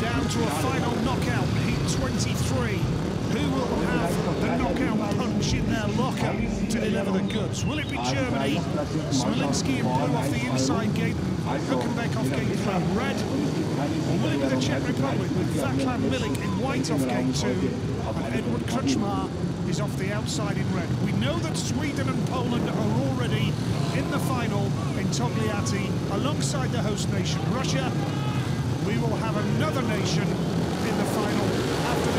down to a final knockout, heat 23. Who will have the knockout punch in their locker to deliver the goods? Will it be Germany? Smolinski in blue off the inside gate, Huckenbeck off gate three red. Or will it be the Czech Republic with Vaclav Milik in white off gate two and Edward Krčmar is off the outside in red. We know that Sweden and Poland are already in the final in Togliatti alongside the host nation Russia. We will have another nation in the final after.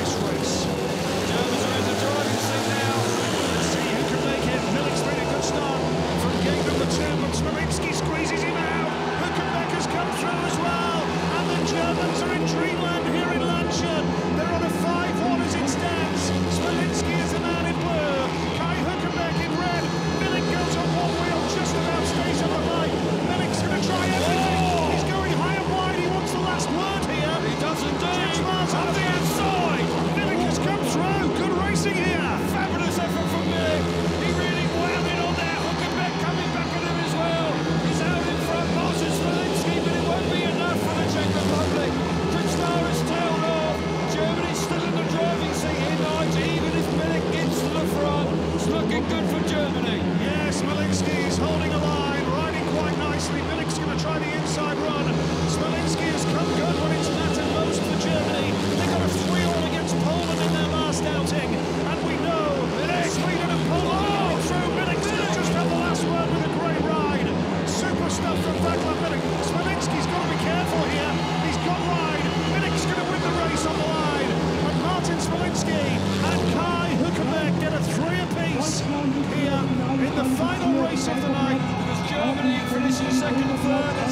先の姿